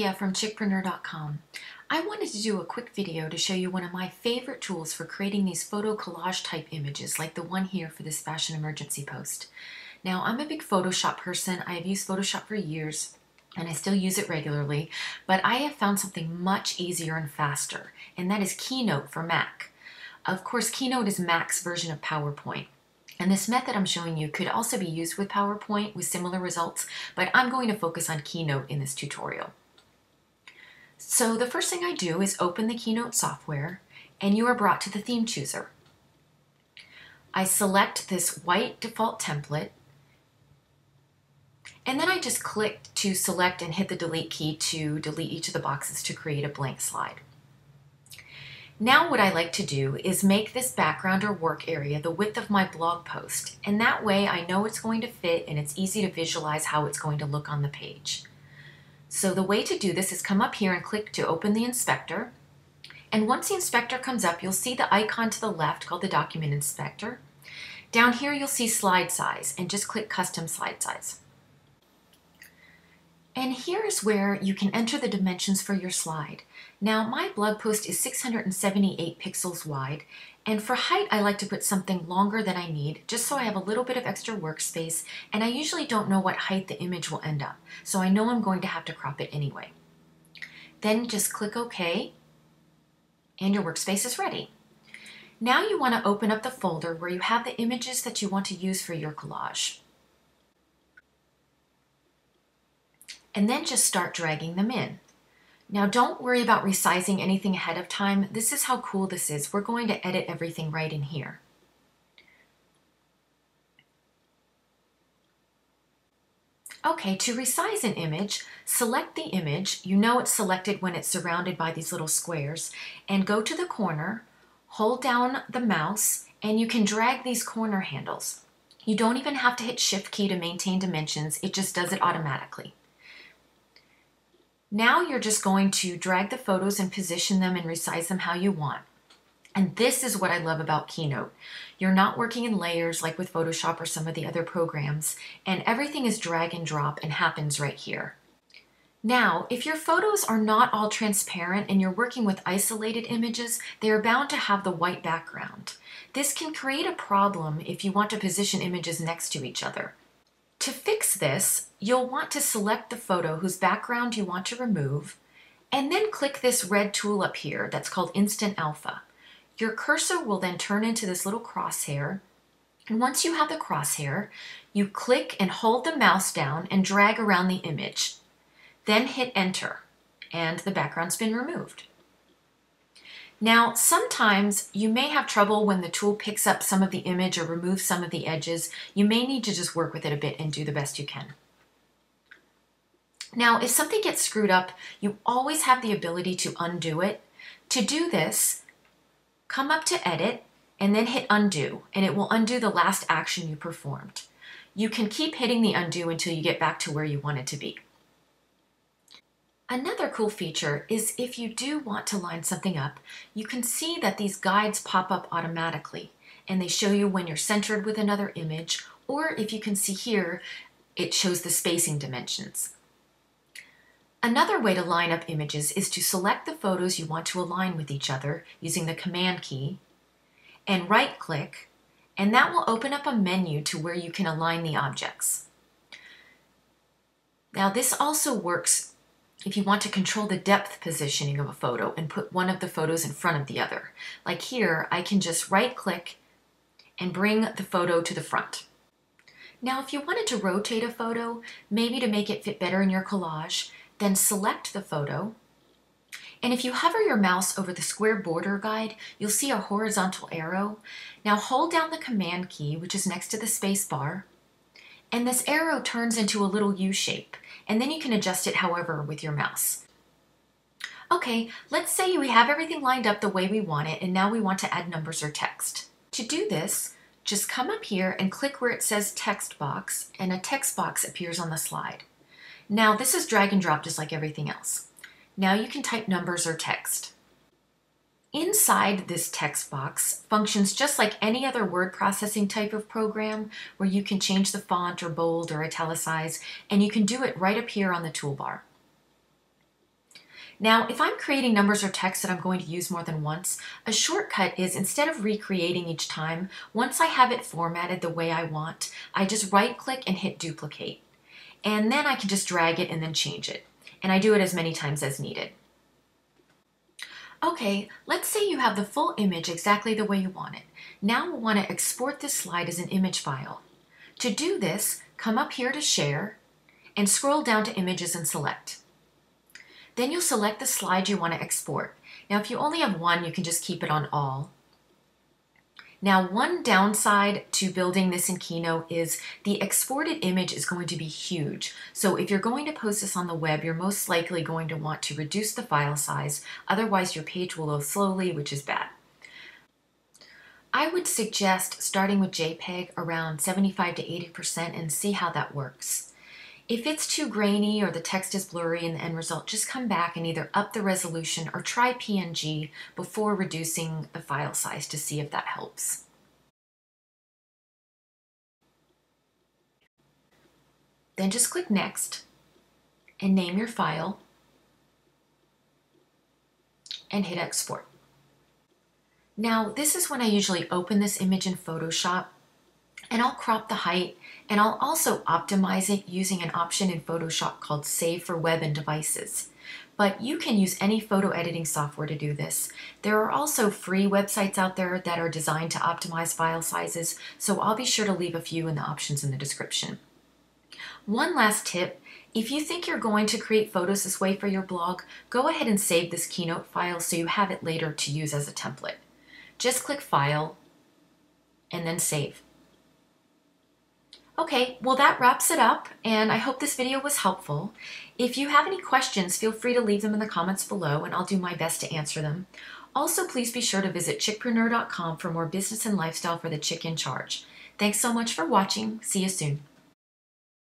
Cynthia from Chickpreneur.com. I wanted to do a quick video to show you one of my favorite tools for creating these photo collage type images like the one here for this fashion emergency post. Now I'm a big Photoshop person. I have used Photoshop for years and I still use it regularly, but I have found something much easier and faster, and that is Keynote for Mac. Of course, Keynote is Mac's version of PowerPoint. And this method I'm showing you could also be used with PowerPoint with similar results, but I'm going to focus on Keynote in this tutorial. So the first thing I do is open the Keynote software and you are brought to the theme chooser. I select this white default template and then I just click to select and hit the delete key to delete each of the boxes to create a blank slide. Now what I like to do is make this background or work area the width of my blog post, and that way I know it's going to fit and it's easy to visualize how it's going to look on the page. So the way to do this is come up here and click to open the inspector, and once the inspector comes up, you'll see the icon to the left called the document inspector. Down here you'll see slide size, and just click custom slide size. And here's where you can enter the dimensions for your slide. Now my blog post is 678 pixels wide and for height I like to put something longer than I need just so I have a little bit of extra workspace and I usually don't know what height the image will end up so I know I'm going to have to crop it anyway. Then just click OK and your workspace is ready. Now you want to open up the folder where you have the images that you want to use for your collage. And then just start dragging them in. Now don't worry about resizing anything ahead of time. This is how cool this is. We're going to edit everything right in here. Okay, to resize an image, select the image. You know it's selected when it's surrounded by these little squares. And go to the corner, hold down the mouse, and you can drag these corner handles. You don't even have to hit Shift key to maintain dimensions. It just does it automatically. Now you're just going to drag the photos and position them and resize them how you want. And this is what I love about Keynote. You're not working in layers like with Photoshop or some of the other programs, and everything is drag and drop and happens right here. Now, if your photos are not all transparent and you're working with isolated images, they are bound to have the white background. This can create a problem if you want to position images next to each other. To fix this, you'll want to select the photo whose background you want to remove, and then click this red tool up here that's called Instant Alpha. Your cursor will then turn into this little crosshair, and once you have the crosshair, you click and hold the mouse down and drag around the image. Then hit enter, and the background's been removed. Now, sometimes you may have trouble when the tool picks up some of the image or removes some of the edges. You may need to just work with it a bit and do the best you can. Now, if something gets screwed up, you always have the ability to undo it. To do this, come up to Edit and then hit Undo, and it will undo the last action you performed. You can keep hitting the undo until you get back to where you want it to be. Another cool feature is if you do want to line something up, you can see that these guides pop up automatically and they show you when you're centered with another image or if you can see here, it shows the spacing dimensions. Another way to line up images is to select the photos you want to align with each other using the Command key and right click and that will open up a menu to where you can align the objects. Now this also works if you want to control the depth positioning of a photo and put one of the photos in front of the other. Like here, I can just right click and bring the photo to the front. Now, if you wanted to rotate a photo, maybe to make it fit better in your collage, then select the photo. And if you hover your mouse over the square border guide, you'll see a horizontal arrow. Now hold down the command key, which is next to the space bar, and this arrow turns into a little U shape and then you can adjust it however with your mouse. Okay, let's say we have everything lined up the way we want it and now we want to add numbers or text. To do this, just come up here and click where it says text box and a text box appears on the slide. Now this is drag and drop just like everything else. Now you can type numbers or text. Inside this text box functions just like any other word processing type of program where you can change the font or bold or italicize, and you can do it right up here on the toolbar. Now, if I'm creating numbers or text that I'm going to use more than once, a shortcut is instead of recreating each time, once I have it formatted the way I want, I just right click and hit duplicate. And then I can just drag it and then change it. And I do it as many times as needed. Okay, let's say you have the full image exactly the way you want it. Now we'll want to export this slide as an image file. To do this, come up here to Share and scroll down to Images and select. Then you'll select the slide you want to export. Now if you only have one, you can just keep it on all. Now one downside to building this in Keynote is the exported image is going to be huge. So if you're going to post this on the web, you're most likely going to want to reduce the file size. Otherwise your page will load slowly, which is bad. I would suggest starting with JPEG around 75 to 80% and see how that works. If it's too grainy or the text is blurry in the end result, just come back and either up the resolution or try PNG before reducing the file size to see if that helps. Then just click Next and name your file and hit Export. Now, this is when I usually open this image in Photoshop and I'll crop the height and I'll also optimize it using an option in Photoshop called Save for Web and Devices. But you can use any photo editing software to do this. There are also free websites out there that are designed to optimize file sizes, so I'll be sure to leave a few in the options in the description. One last tip, if you think you're going to create photos this way for your blog, go ahead and save this Keynote file so you have it later to use as a template. Just click File and then Save. Okay, well that wraps it up and I hope this video was helpful. If you have any questions, feel free to leave them in the comments below and I'll do my best to answer them. Also, please be sure to visit chickpreneur.com for more business and lifestyle for the chick in charge. Thanks so much for watching. See you soon.